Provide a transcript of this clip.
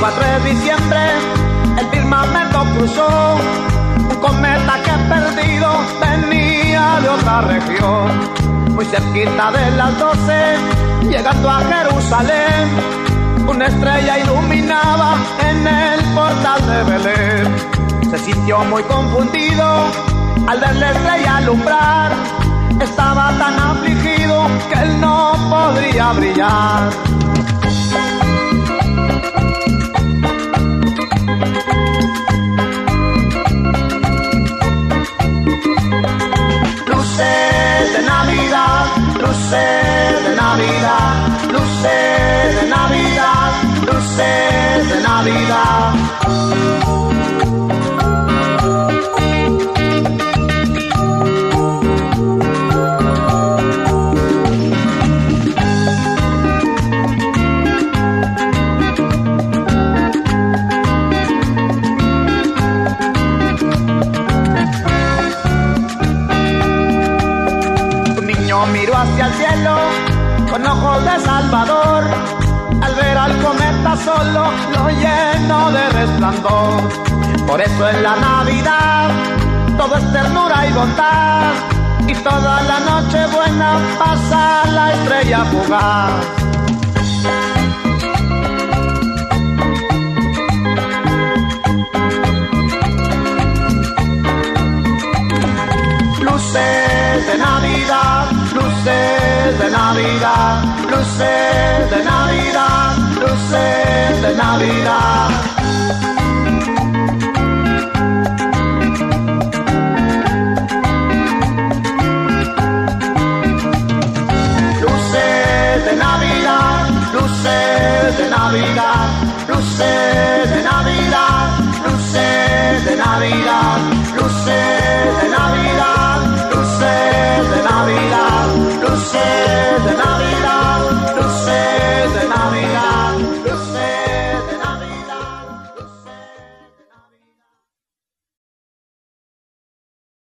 4 de diciembre el firmamento cruzó un cometa que perdido venía de otra región. Muy cerquita de las 12, llegando a Jerusalén, una estrella iluminaba en el portal de Belén. Se sintió muy confundido al ver la estrella alumbrar. Estaba tan afligido que él no podría brillar. De Navidad, luces de Navidad, luces de Navidad, luces de Navidad. Niño miró hacia el cielo con ojos de Salvador. Al ver al cometa solo lo lleno de resplandor. Por eso en la Navidad todo es ternura y bondad. Y toda la noche buena pasa la estrella fugaz. Navidad, luces de Navidad, luces de Navidad. Luces de Navidad, luces de Navidad, luces